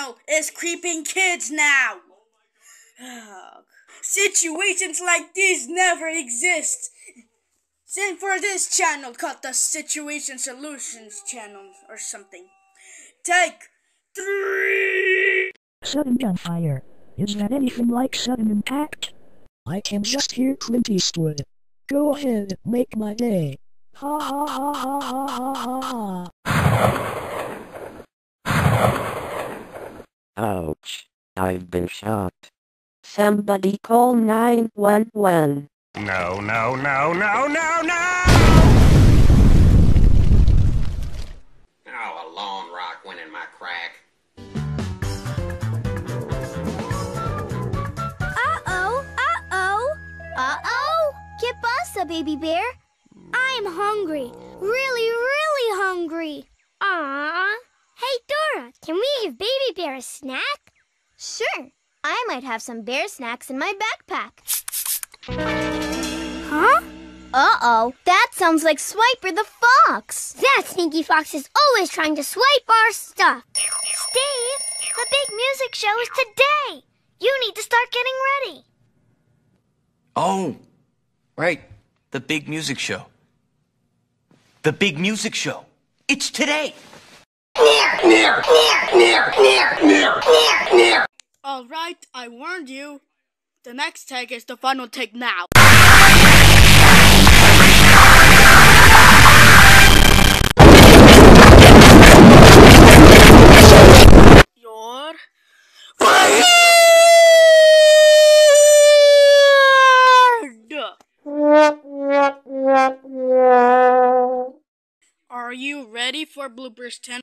channel is creeping kids now. Ugh. Situations like these never exist. Same for this channel called the Situation Solutions channel or something. Take three. Sudden gunfire. Is that anything like sudden impact? I can just hear Clint Eastwood. Go ahead, make my day. Ha ha ha ha ha ha ha ha. Ouch. I've been shot. Somebody call 911. No, no, no, no, no, no! Oh, a lawn rock went in my crack. Uh-oh, uh-oh, uh-oh. ¿Qué pasa, baby bear? I'm hungry, really, really hungry. Aww. Hey, Dora, can we give baby bear a snack? Sure. I might have some bear snacks in my backpack. Huh? Uh-oh, that sounds like Swiper the fox. That sneaky fox is always trying to swipe our stuff. Steve, the big music show is today. You need to start getting ready. Oh, right. The big music show. The big music show. It's today. All right, I warned you. The next take is the final take now. Your Are you ready for bloopers 10?